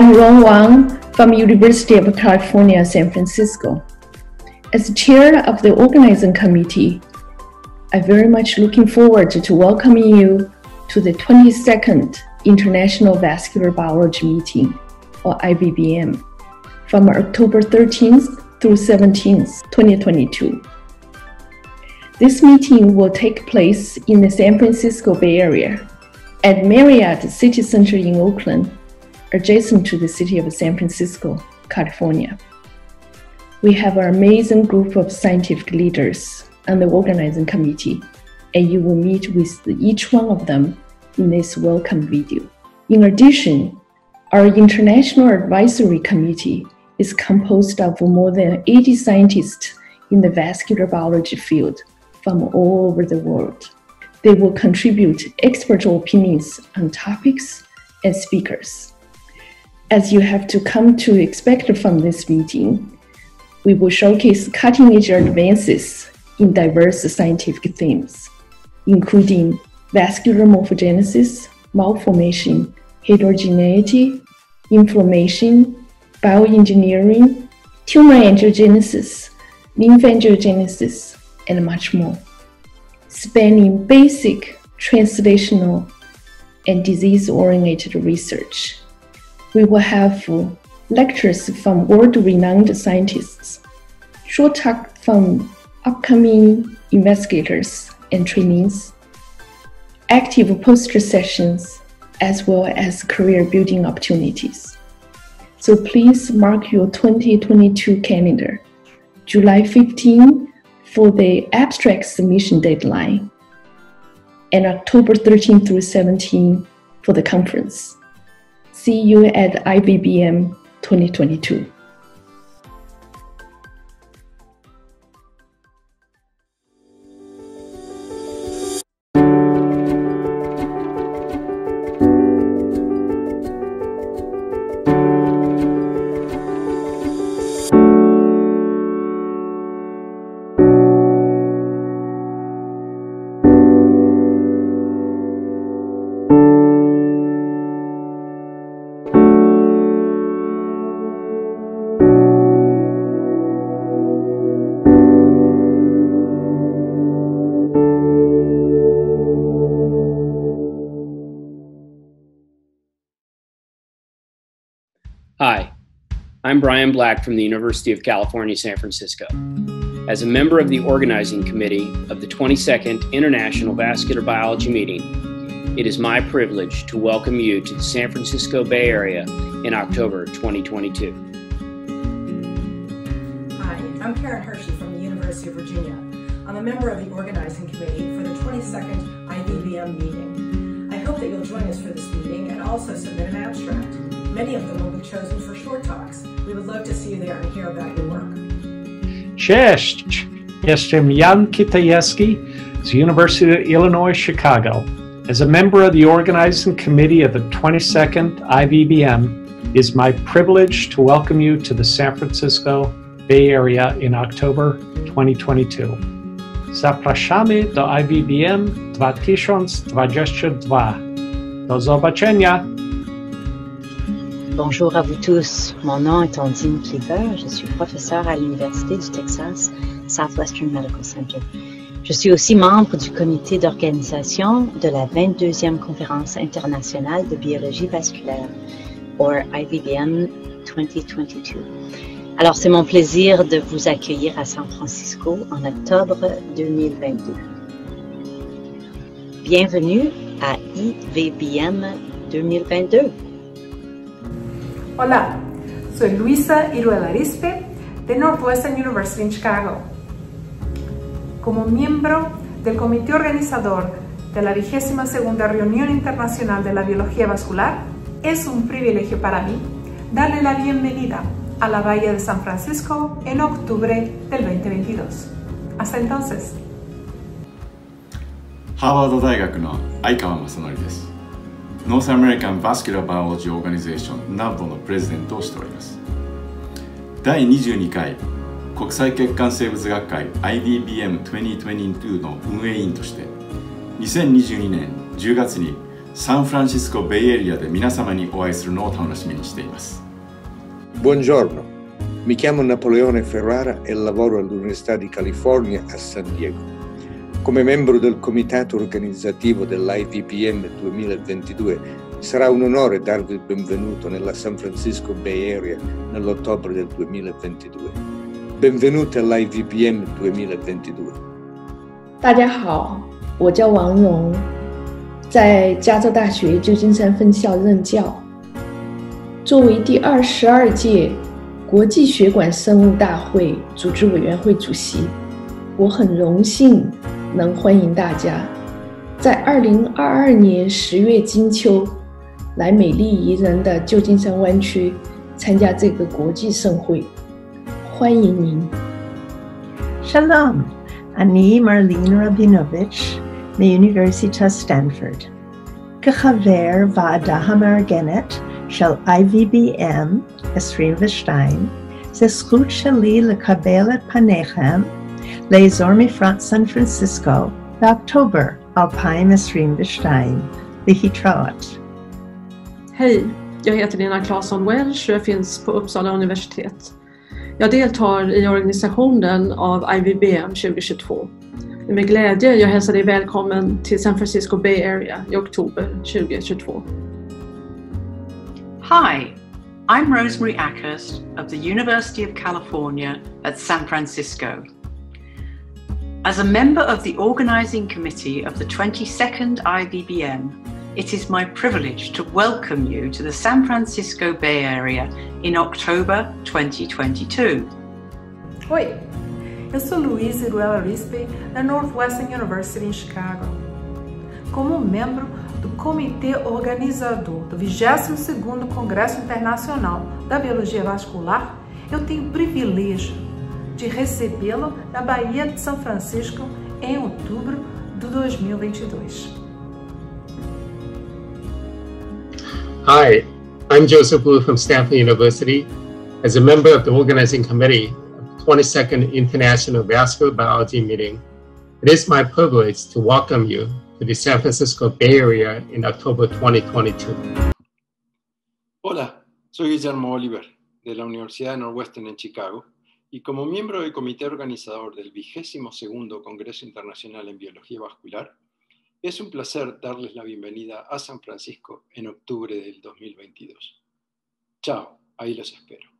I'm Rong Wang from University of California, San Francisco. As chair of the organizing committee, I'm very much looking forward to welcoming you to the 22nd International Vascular Biology Meeting, or IVBM, from October 13th through 17th, 2022. This meeting will take place in the San Francisco Bay Area at Marriott City Center in Oakland, adjacent to the city of San Francisco, California. We have an amazing group of scientific leaders and the organizing committee, and you will meet with each one of them in this welcome video. In addition, our International Advisory Committee is composed of more than 80 scientists in the vascular biology field from all over the world. They will contribute expert opinions on topics and speakers. As you have to come to expect from this meeting, we will showcase cutting edge advances in diverse scientific themes, including vascular morphogenesis, malformation, heterogeneity, inflammation, bioengineering, tumor angiogenesis, lymphangiogenesis, and much more, spanning basic, translational, and disease-oriented research. We will have uh, lectures from world-renowned scientists, short talk from upcoming investigators and trainees, active poster sessions, as well as career building opportunities. So please mark your 2022 calendar, July 15 for the abstract submission deadline, and October 13 through 17 for the conference. See you at IVBM 2022. I'm Brian Black from the University of California, San Francisco. As a member of the organizing committee of the 22nd International Vascular Biology Meeting, it is my privilege to welcome you to the San Francisco Bay Area in October 2022. Hi, I'm Karen Hirschi from the University of Virginia. I'm a member of the organizing committee for the 22nd IVBM meeting. I hope that you'll join us for this meeting and also submit an abstract. Many of them will be chosen for short talks. We would love to see you there and hear about your work. Cześć! Jestem Jan Kitajewski z University of Illinois Chicago. As a member of the organizing committee of the 22nd IVBM, it is my privilege to welcome you to the San Francisco Bay Area in October 2022. Zapraszamy do IVBM 2022. Do zobaczenia! Bonjour à vous tous. Mon nom est Ondine Cleaver. Je suis professeur à l'Université du Texas Southwestern Medical Center. Je suis aussi membre du comité d'organisation de la 22e conférence internationale de biologie vasculaire, or IVBM 2022. Alors, c'est mon plaisir de vous accueillir à San Francisco en octobre 2022. Bienvenue à IVBM 2022. Hola, soy Luisa Iruel Arispe de Northwestern University en Chicago. Como miembro del comité organizador de la 22 Reunión Internacional de la Biología Vascular, es un privilegio para mí darle la bienvenida a la Bahía de San Francisco en octubre del 2022. Hasta entonces. ハーバード大学の相川正則です。 ノースアメリカン・バスキュラ・バイオロジー・オーガニゼーション NAVO のプレゼントをしております。第22回国際血管生物学会 IDBM2022 の運営委員として2022年10月にサンフランシスコベイエリアで皆様にお会いするのを楽しみにしています Buongiorno, mi chiamo Napoleone Ferrara e lavoro all'Università di California a San Diego. Come membro del comitato organizzativo dell'IVPM 2022 sarà un onore darvi il benvenuto nella San Francisco Bay Area nell'ottobre del 2022. Benvenuti all'IVPM 2022. 大家好，我叫王蓉，在加州大学旧金山分校任教。作为第二十二届国际血管生物大会组织委员会主席，我很荣幸 能欢迎大家在二零二二年十月金秋来美丽宜人的旧金山湾区参加这个国际盛会。欢迎您。 Shalom, אני מרלין רבינוביץ' מאוניברסיטת סטנפורד. כחבר ועדה המארגנת של IVBM 22, זה זכות שלי לקבל את פניכם Les Army Ormifront San Francisco, Oktober, Alpine Esrim Bestein, Lihitraot. Hej, jag heter Lena Claesson Welsh och jag finns på Uppsala universitet. Jag deltar i organisationen av IVBM 2022. Det är med glädje jag hälsar dig välkommen till San Francisco Bay Area i oktober 2022. Hi, I'm Rosemary Ackhurst of the University of California at San Francisco. As a member of the organizing committee of the 22nd IVBM, it is my privilege to welcome you to the San Francisco Bay Area in October 2022. Oi, eu sou Luiz Iruela Arispe, da Northwestern University em Chicago. Como membro do comitê organizador do 22º Congresso Internacional da Biologia Vascular, eu tenho privilégio de recebê-lo na Baía de São Francisco em outubro de 2022. Hi, I'm Joseph Wu from Stanford University. As a member of the organizing committee of the 22nd International Vascular Biology meeting, it is my privilege to welcome you to the San Francisco Bay Area in October 2022. Hola, soy Guillermo Oliver de la Universidad de Northwestern en Chicago y como miembro del comité organizador del vigésimo segundo Congreso Internacional en Biología Vascular, es un placer darles la bienvenida a San Francisco en octubre del 2022. Chao, ahí los espero.